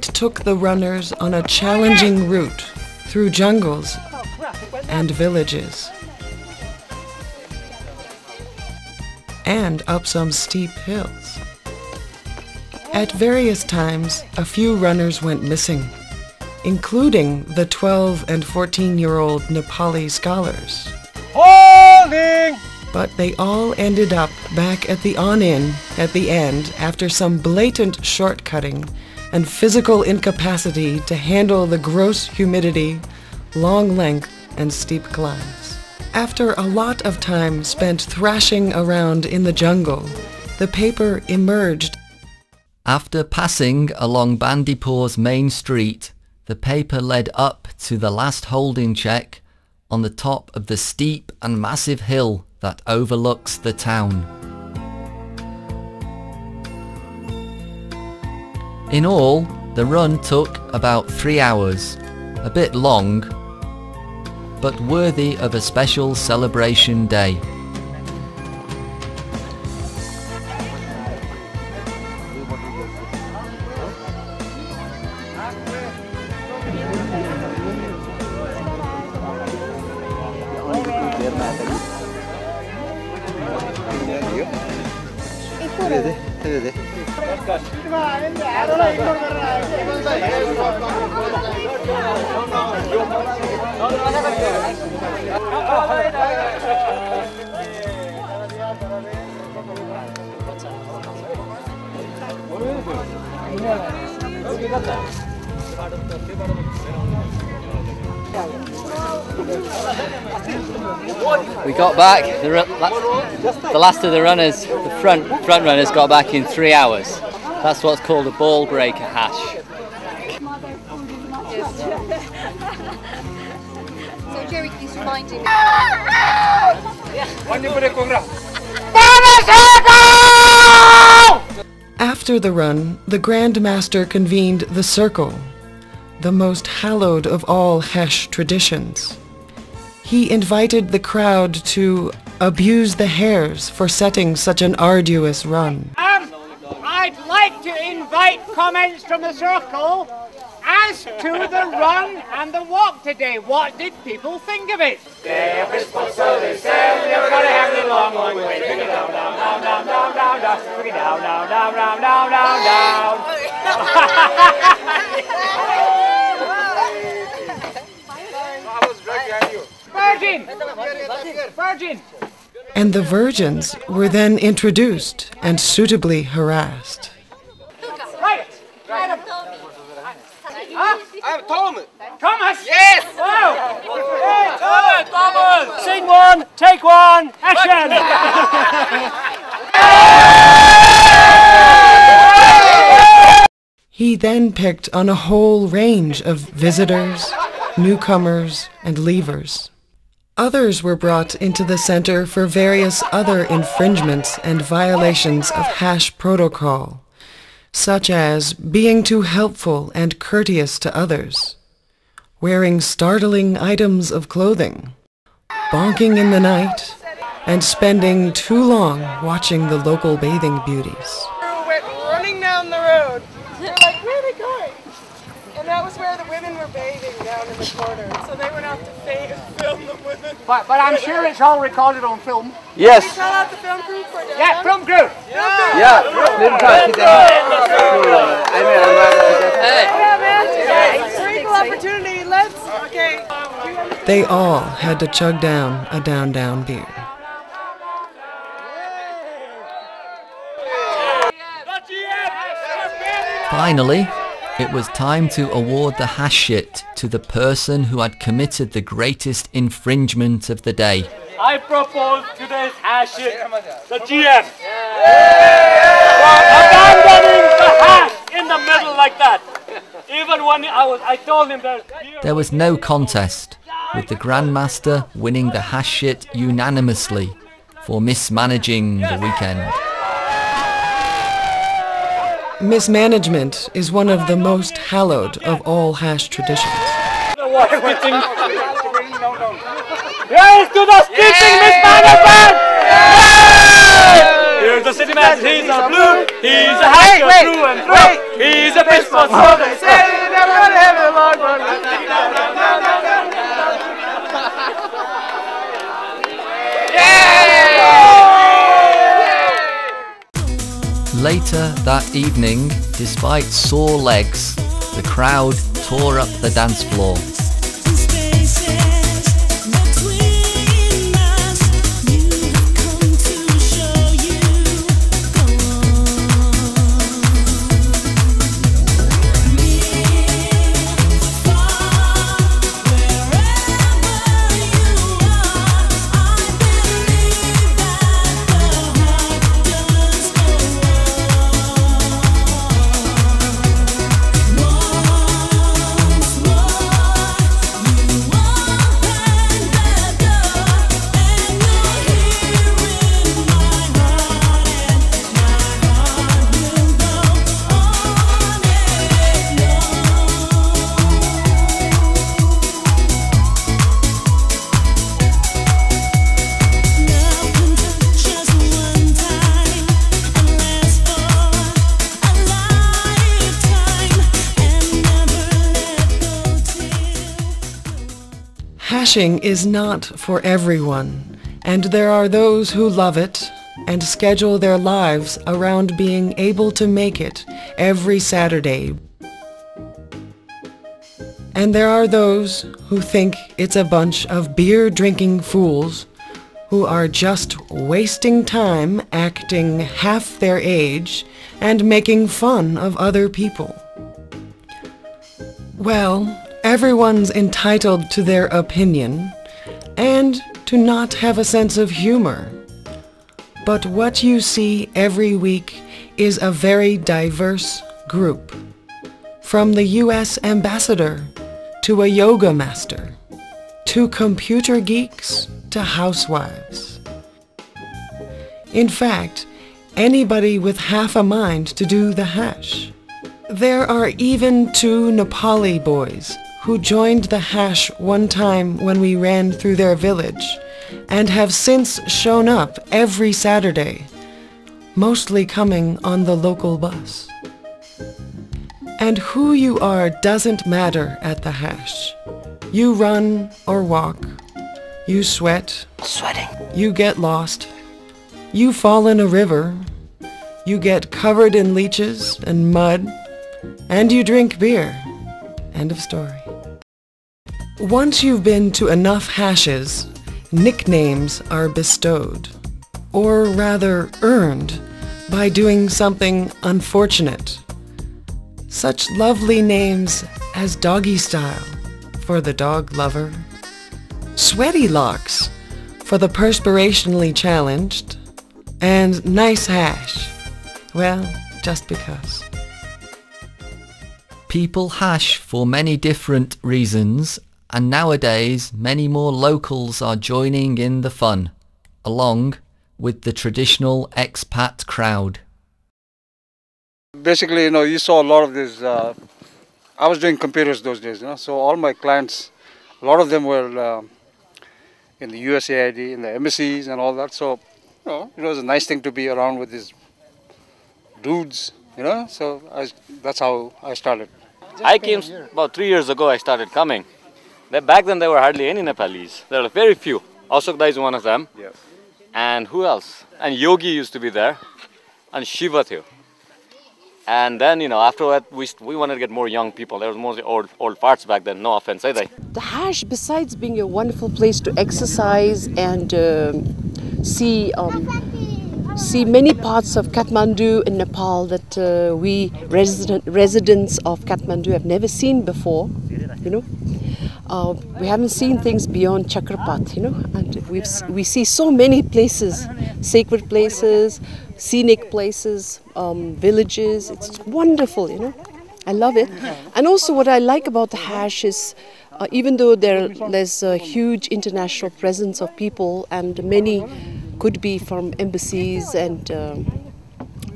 took the runners on a challenging route through jungles and villages. And up some steep hills. At various times, a few runners went missing, including the 12 and 14 year old Nepali scholars. Holding! But they all ended up back at the on-in at the end after some blatant shortcutting and physical incapacity to handle the gross humidity, long length, and steep climbs. After a lot of time spent thrashing around in the jungle, the paper emerged. After passing along Bandipur's main street, the paper led up to the last holding check on the top of the steep and massive hill that overlooks the town. In all, the run took about three hours, a bit long, but worthy of a special celebration day. We got back. The, the last of the runners, the front front runners, got back in three hours. That's what's called a ball breaker hash. So Jerry keeps reminding me. After the run, the Grand Master convened the Circle, the most hallowed of all hash traditions. He invited the crowd to abuse the hares for setting such an arduous run. Um, I'd like to invite comments from the circle as to the run and the walk today. What did people think of it? Virgin! Virgin! And the virgins were then introduced and suitably harassed. I'm Tom. Thomas! Yes. Wow! Hey, Thomas! Sing one, take one, action! He then picked on a whole range of visitors, newcomers, and leavers. Others were brought into the center for various other infringements and violations of hash protocol, such as being too helpful and courteous to others, wearing startling items of clothing, bonking in the night, and spending too long watching the local bathing beauties. went running down the road. They're like, where are they going? And that was where the women were bathing down in the corner. So they went out to film the women. but, but I'm sure it's all recorded on film. Yes. Tell out the film crew for that. Yeah, film crew! Yeah. Little time. Oh, yeah, man. It's an equal opportunity. Let's. Okay. They all had to chug down a down down beer. Finally, it was time to award the hashit to the person who had committed the greatest infringement of the day. I propose today's hashit, the GM. For abandoning the hash in the middle like that. Even when I was, I told him there's beer. There was no contest, with the Grandmaster winning the hashit unanimously for mismanaging the weekend. Mismanagement is one of the most hallowed of all hash traditions. Yes to the stitching mismanagement! Here's the city man, he's a blue, he's a hacker through and through, he's a bitch for Later that evening, despite sore legs, the crowd tore up the dance floor. Hashing is not for everyone, and there are those who love it and schedule their lives around being able to make it every Saturday. And there are those who think it's a bunch of beer-drinking fools who are just wasting time acting half their age and making fun of other people. Well, everyone's entitled to their opinion and to not have a sense of humor. But what you see every week is a very diverse group. From the U.S. ambassador to a yoga master, to computer geeks to housewives. In fact, anybody with half a mind to do the hash. There are even two Nepali boys who joined the hash one time when we ran through their village and have since shown up every Saturday, mostly coming on the local bus. And who you are doesn't matter at the hash. You run or walk. You sweat. Sweating. You get lost. You fall in a river. You get covered in leeches and mud. And you drink beer. End of story. Once you've been to enough hashes, nicknames are bestowed. Or rather earned by doing something unfortunate. Such lovely names as Doggy Style for the dog lover, Sweaty Locks for the perspirationally challenged, and Nice Hash. Well, just because. People hash for many different reasons, and nowadays many more locals are joining in the fun, along with the traditional expat crowd. Basically, you know, you saw a lot of this. Uh, I was doing computers those days, you know, so all my clients, a lot of them were uh, in the USAID, in the embassies, and all that. So, you know, it was a nice thing to be around with these dudes, you know. So I, that's how I started. I came about three years ago. I started coming. Then back then there were hardly any Nepalis. There were very few. Ashok Dai is one of them. Yeah. And who else? And Yogi used to be there, and Shiva too. And then you know after that we we wanted to get more young people. There was mostly old old farts back then. No offense, eh? They. The Hash, besides being a wonderful place to exercise and um see um, see many parts of Kathmandu in Nepal that uh, we resident, residents of Kathmandu have never seen before, you know. Uh, we haven't seen things beyond Chakrapath, you know, and we've, we see so many places, sacred places, scenic places, um, villages. It's wonderful, you know. I love it. And also, what I like about the hash is, uh, even though there, there's a huge international presence of people, and many could be from embassies and um,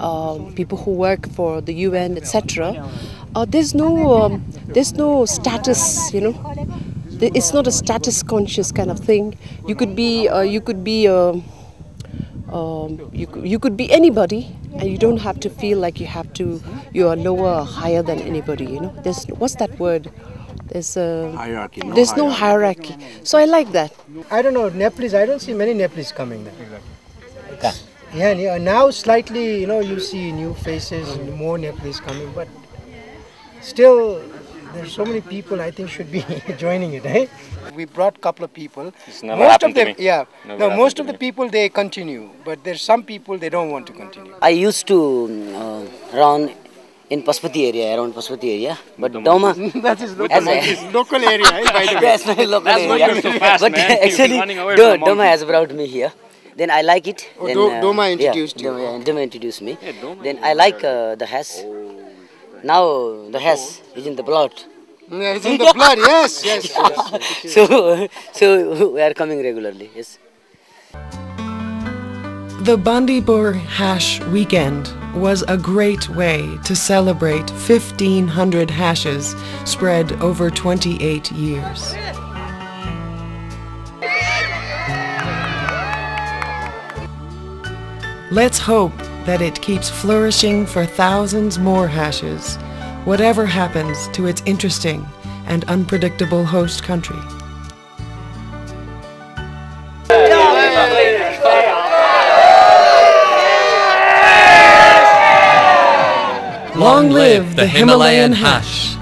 um, people who work for the UN, etc. Uh, there's no, um, there's no status, you know. Th- It's not a status conscious kind of thing. You could be, uh, you could be. Uh, Um, you, you could be anybody, and you don't have to feel like you have to, you are lower or higher than anybody. You know, there's what's that word? There's a Hierarchy, no there's no hierarchy. So I like that. I don't know, Nepalese, I don't see many Nepalese coming there. Yeah, yeah, now slightly, you know, you see new faces, and more Nepalese coming, but still, there's so many people I think should be joining it, eh? We brought a couple of people. It's never most happened of to them, me. yeah. Never no, most of the me. people they continue, but there's some people they don't want to continue. I used to uh, run in Pashupati area, around Pashupati area, but Doma. that is local, as that local area, eh, by the way. That's my local That's why area. you're so fast, but man. Actually, Do- Doma has brought me here. Then I like it. Oh, then, Do- uh, Doma yeah, introduced you. Doma, Doma introduced me. then I like uh, the hash. Now the hash oh. is in the blood. Yeah, it's in the blood, yes, yes, yes. so, so we are coming regularly. Yes. The Bandipur Hash Weekend was a great way to celebrate 1,500 hashes spread over 28 years. Let's hope that it keeps flourishing for thousands more hashes, whatever happens to its interesting and unpredictable host country. Long live the Himalayan hash.